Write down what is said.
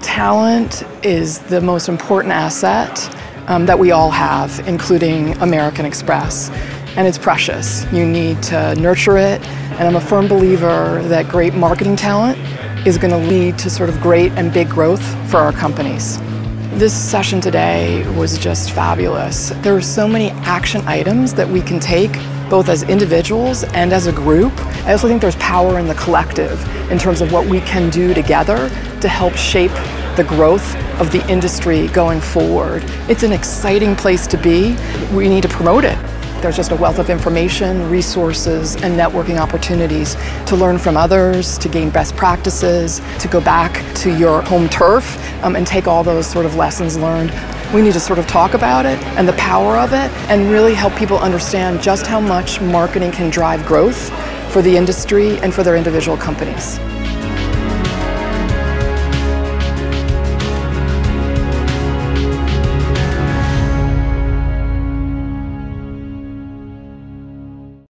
Talent is the most important asset um, that we all have, including American Express. And it's precious. You need to nurture it. And I'm a firm believer that great marketing talent is going to lead to sort of great and big growth for our companies. This session today was just fabulous. There are so many action items that we can take both as individuals and as a group. I also think there's power in the collective in terms of what we can do together to help shape the growth of the industry going forward. It's an exciting place to be. We need to promote it. There's just a wealth of information, resources, and networking opportunities to learn from others, to gain best practices, to go back to your home turf um, and take all those sort of lessons learned. We need to sort of talk about it and the power of it and really help people understand just how much marketing can drive growth for the industry and for their individual companies.